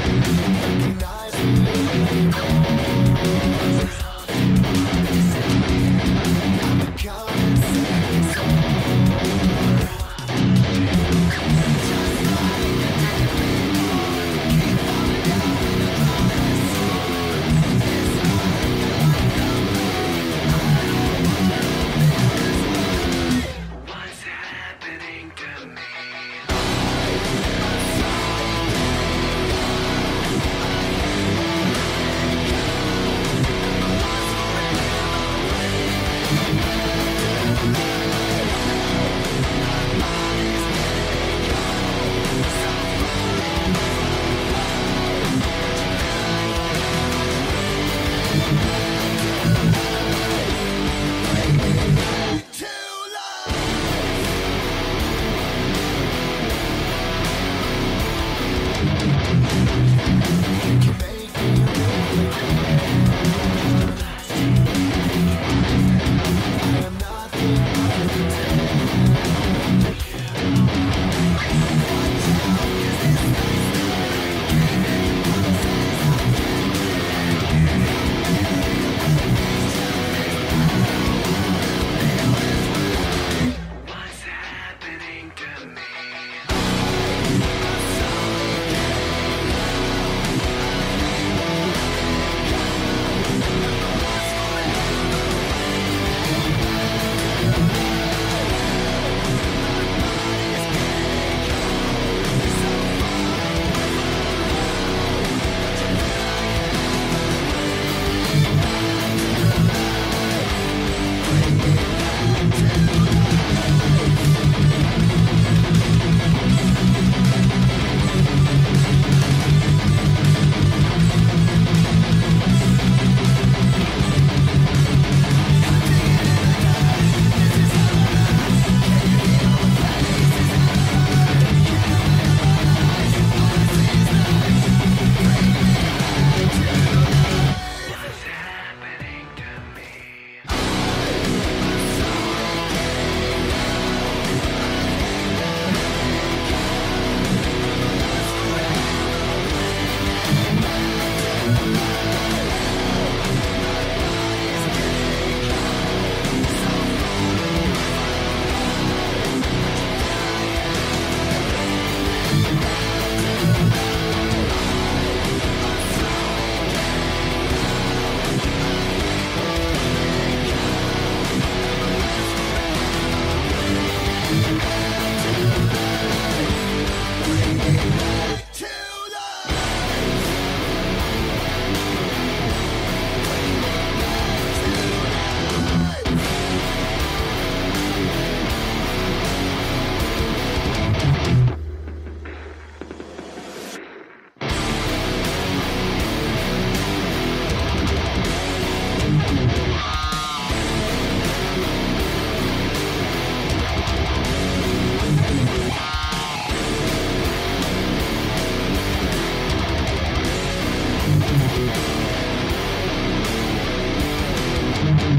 Thank you. Thank you.